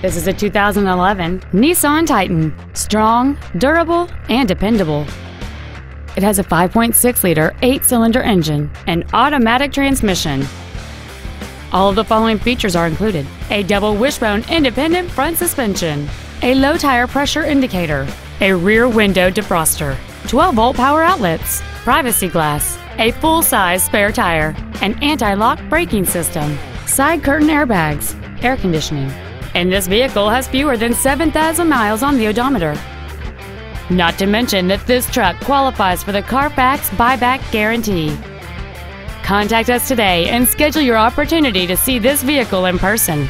This is a 2011 Nissan Titan. Strong, durable, and dependable. It has a 5.6 liter, 8 cylinder engine and automatic transmission. All of the following features are included. A double wishbone independent front suspension, a low tire pressure indicator, a rear window defroster, 12 volt power outlets, privacy glass, a full size spare tire, an anti lock braking system, side curtain airbags, air conditioning and this vehicle has fewer than 7,000 miles on the odometer. Not to mention that this truck qualifies for the Carfax buyback guarantee. Contact us today and schedule your opportunity to see this vehicle in person.